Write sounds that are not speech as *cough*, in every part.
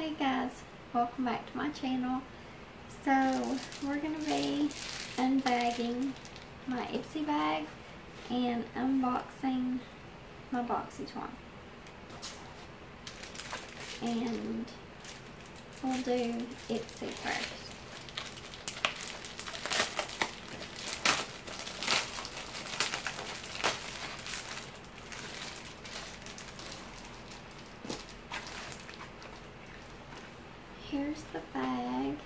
Hey guys, welcome back to my channel. So we're going to be unbagging my Ipsy bag and unboxing my BoxyCharm. And we'll do Ipsy first. Here's the bag.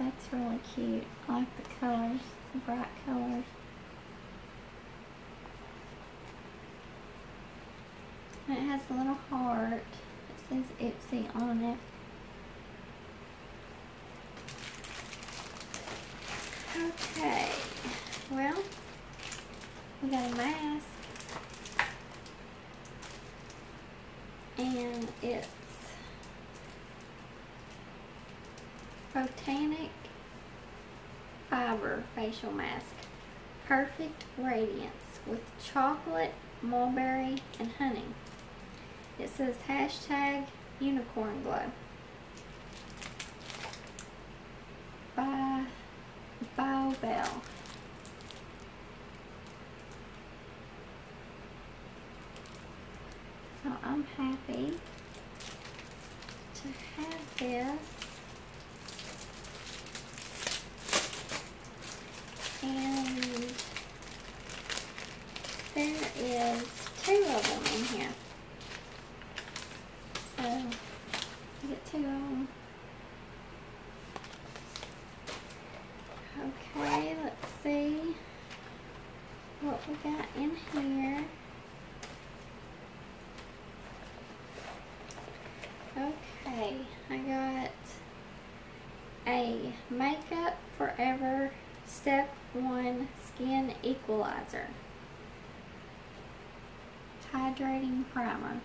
That's really cute. I like the colors, the bright colors. And it has a little heart. It says Ipsy on it. Okay, well, we got a mask. And it's Facial Mask. Perfect Radiance with chocolate, mulberry, and honey. It says hashtag unicorn glow. By Biobelle. So I'm happy to have this. And there is two of them in here. So I get two of them. Okay, let's see what we got in here. I got a Makeup Forever Step 1 Skin Equalizer. Hydrating Primer.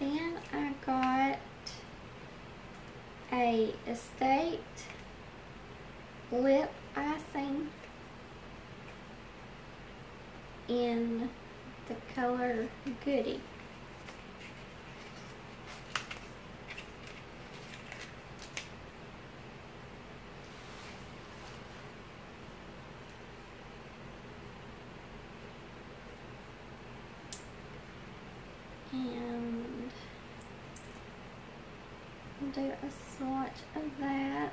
Then I got a Ciaté lip icing in the color Goody. And do a swatch of that.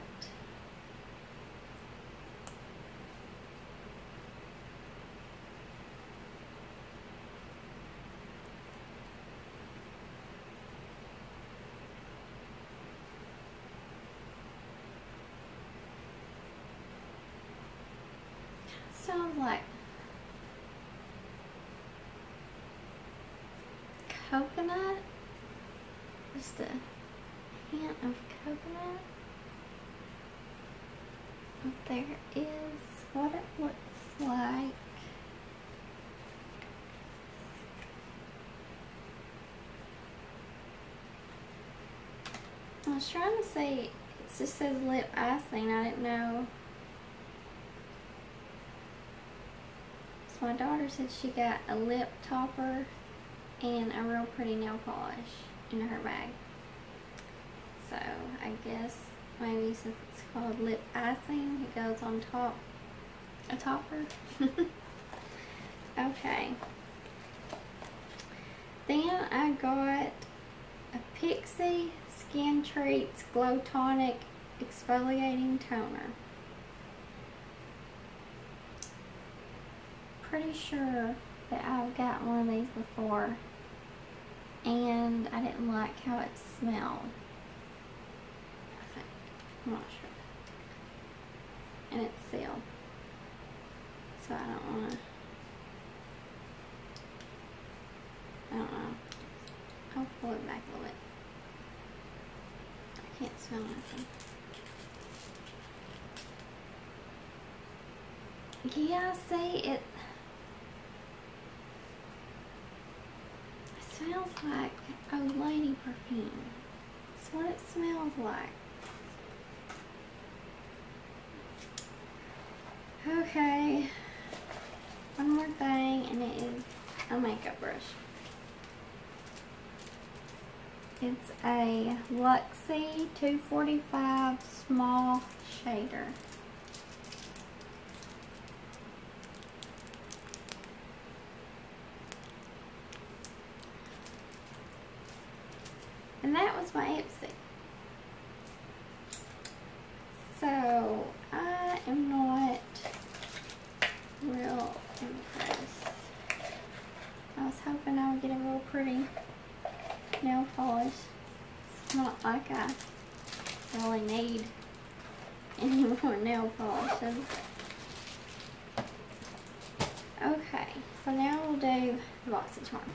Sounds like coconut. Just a hint of coconut. But there is what it looks like. I was trying to say it just says lip icing. I didn't know. My daughter said she got a lip topper and a real pretty nail polish in her bag. So I guess maybe since it's called lip icing, it goes on top a topper. *laughs* okay. Then I got a Pixi Skin Treats Glow Tonic Exfoliating Toner. Pretty sure that I've got one of these before and I didn't like how it smelled. I think. I'm not sure. And it's sealed. So I don't want to I don't know. I'll pull it back a little bit. I can't smell anything. Yeah, see, it smells like a lady perfume. That's what it smells like. Okay, one more thing and it is a makeup brush. It's a Luxie 245 small shader. And that was my Ipsy. So, I am not real impressed. I was hoping I would get a real pretty nail polish. It's not like I really need any *laughs* more nail polishes. Okay, so now we'll do the BoxyCharm.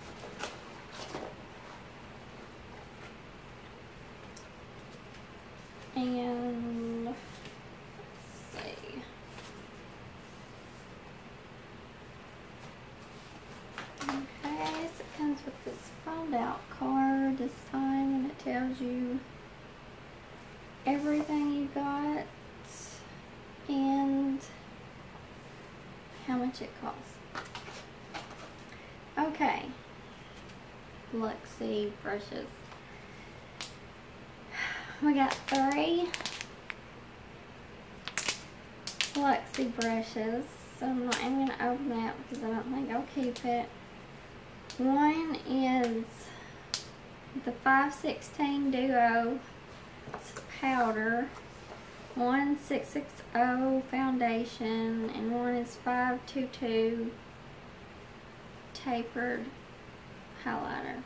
And let's see. Okay, so it comes with this fold out card this time and it tells you everything you got and how much it costs. Okay, Luxie brushes. We got three Luxie brushes. So I'm not even going to open that because I don't think I'll keep it. One is the 516 Duo powder. One 660 foundation and one is 522 tapered highlighter.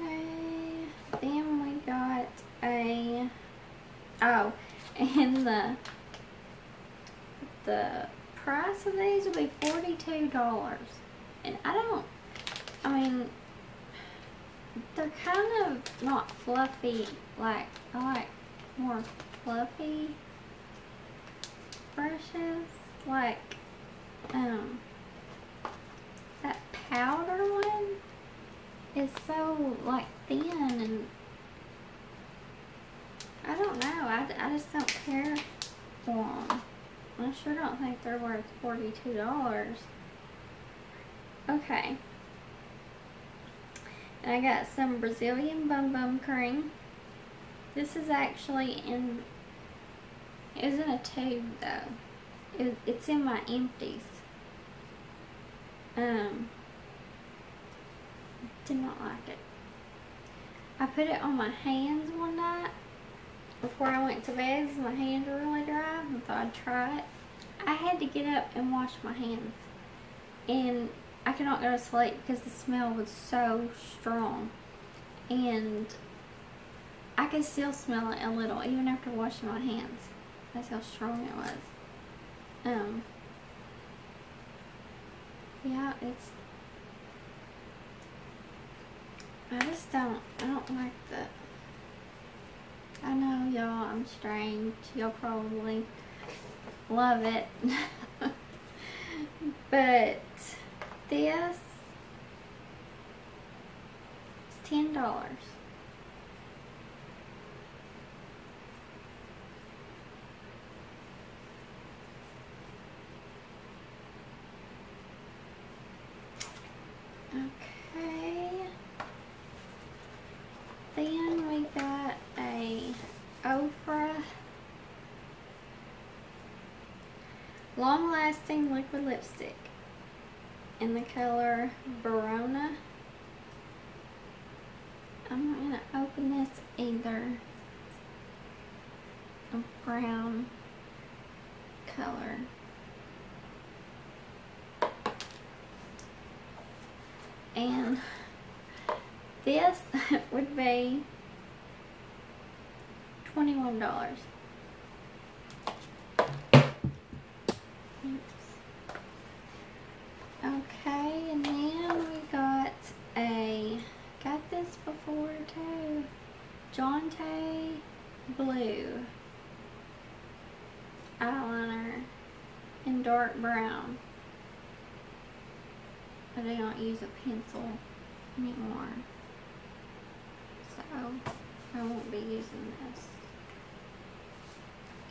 Okay, then we got a, oh, and the, the price of these will be $42. And I don't, I mean, they're kind of not fluffy, like, I like more fluffy brushes, like, um, that powder one is so like thin and I don't know. I, I just don't care for them. I sure don't think they're worth $42. Okay. And I got some Brazilian Bum Bum Cream. This is actually in, in a tube though. It, it's in my empties. Um, did not like it. I put it on my hands one night before I went to bed my hands were really dry. I thought I'd try it. I had to get up and wash my hands. And I could not go to sleep because the smell was so strong. And I could still smell it a little even after washing my hands. That's how strong it was. Um, yeah, it's I just don't, I don't like the, I know y'all, I'm strange. Y'all probably love it. but this is $10. Then we got a Ofra long lasting liquid lipstick in the color Verona. I'm not going to open this either. A brown color. And this *laughs* would be $21. blue, eyeliner, and dark brown. I do not use a pencil anymore. So, I won't be using this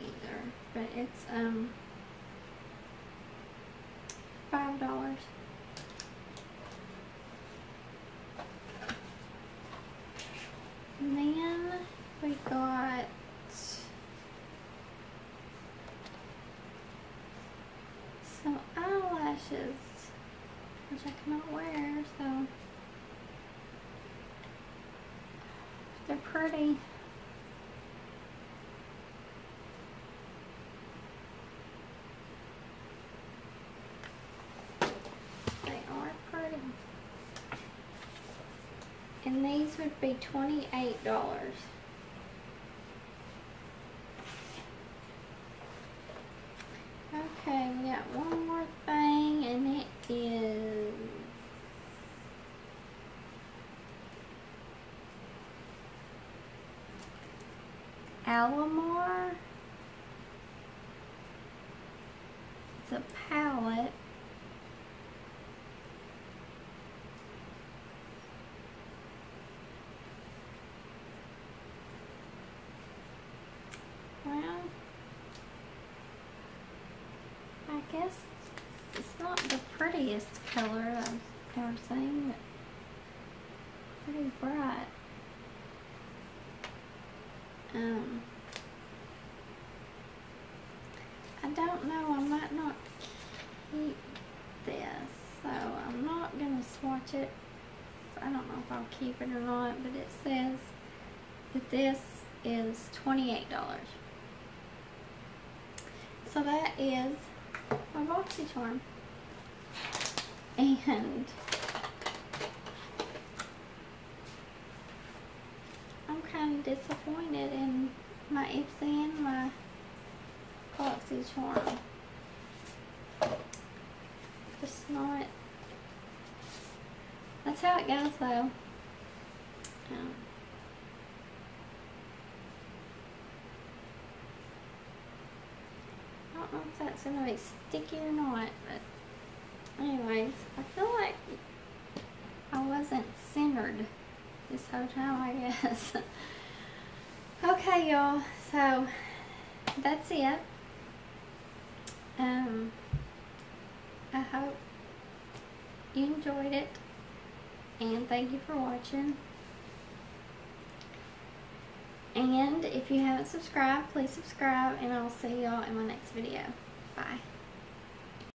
either. But it's, um, $5. which I cannot wear, so they're pretty. They are pretty. And these would be $28. Guess it's not the prettiest color I've ever seen, but pretty bright. Um, I don't know, I might not keep this, so I'm not gonna swatch it. I don't know if I'll keep it or not, but it says that this is $28. So that is my BoxyCharm. And I'm kind of disappointed in my Ipsy and my BoxyCharm. Just not. That's how it goes though. Um, I don't know if be sticky or not, but anyways, I feel like I wasn't centered this whole time, I guess. *laughs* okay, y'all, so that's it. Um, I hope you enjoyed it, and thank you for watching. And if you haven't subscribed, please subscribe, and I'll see y'all in my next video. Bye.